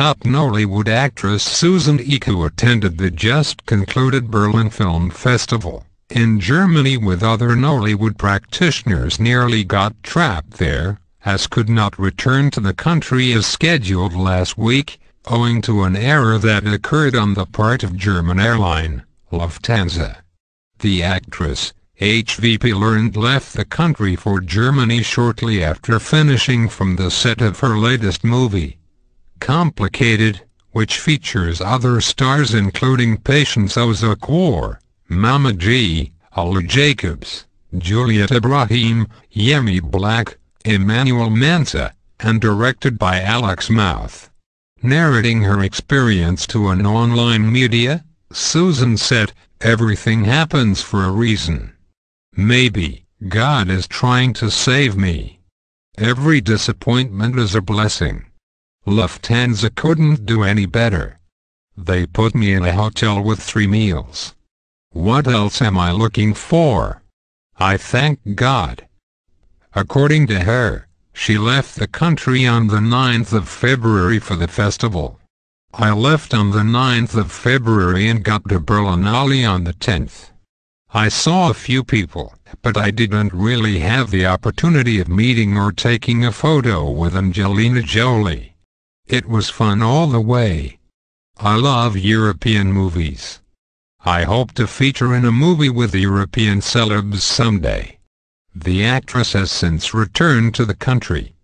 top Nollywood actress Susan Ekwe attended the just concluded Berlin Film Festival in Germany with other Nollywood practitioners nearly got trapped there, as could not return to the country as scheduled last week, owing to an error that occurred on the part of German airline, Lufthansa. The actress, HVP learned left the country for Germany shortly after finishing from the set of her latest movie. Complicated, which features other stars including Patience Ozokwor, Mama G, Olu Jacobs, Juliet Ibrahim, Yemi Black, Emmanuel Mensah, and directed by Alex Mouth. Narrating her experience to an online media, Susan said, Everything happens for a reason. Maybe, God is trying to save me. Every disappointment is a blessing. Lufthansa couldn't do any better. They put me in a hotel with three meals. What else am I looking for? I thank God. According to her, she left the country on the 9th of February for the festival. I left on the 9th of February and got to Berlinale on the 10th. I saw a few people, but I didn't really have the opportunity of meeting or taking a photo with Angelina Jolie. It was fun all the way. I love European movies. I hope to feature in a movie with European celebs someday. The actress has since returned to the country.